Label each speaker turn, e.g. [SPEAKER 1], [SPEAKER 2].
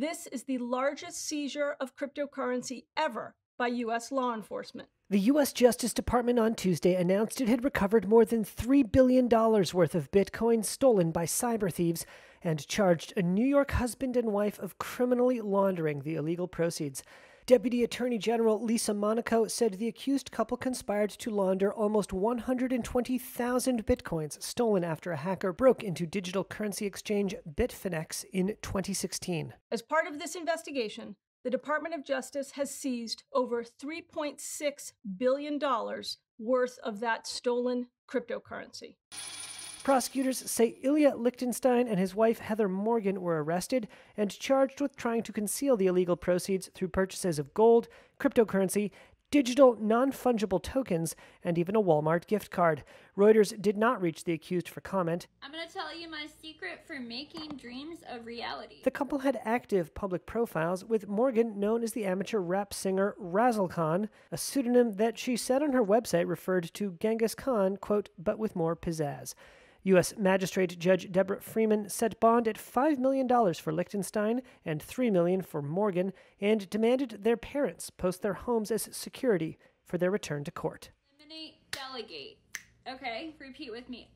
[SPEAKER 1] This is the largest seizure of cryptocurrency ever by U.S. law enforcement.
[SPEAKER 2] The U.S. Justice Department on Tuesday announced it had recovered more than $3 billion worth of Bitcoin stolen by cyber thieves and charged a New York husband and wife of criminally laundering the illegal proceeds. Deputy Attorney General Lisa Monaco said the accused couple conspired to launder almost 120,000 bitcoins stolen after a hacker broke into digital currency exchange Bitfinex in 2016.
[SPEAKER 1] As part of this investigation, the Department of Justice has seized over $3.6 billion worth of that stolen cryptocurrency.
[SPEAKER 2] Prosecutors say Ilya Lichtenstein and his wife Heather Morgan were arrested and charged with trying to conceal the illegal proceeds through purchases of gold, cryptocurrency, digital non fungible tokens, and even a Walmart gift card. Reuters did not reach the accused for comment.
[SPEAKER 3] I'm going to tell you my secret for making dreams a reality.
[SPEAKER 2] The couple had active public profiles, with Morgan known as the amateur rap singer Razzlekhan, a pseudonym that she said on her website referred to Genghis Khan, quote, but with more pizzazz. U.S. Magistrate Judge Deborah Freeman set bond at $5 million for Lichtenstein and 3 million for Morgan and demanded their parents post their homes as security for their return to court.
[SPEAKER 3] Eliminate, delegate. Okay, repeat with me.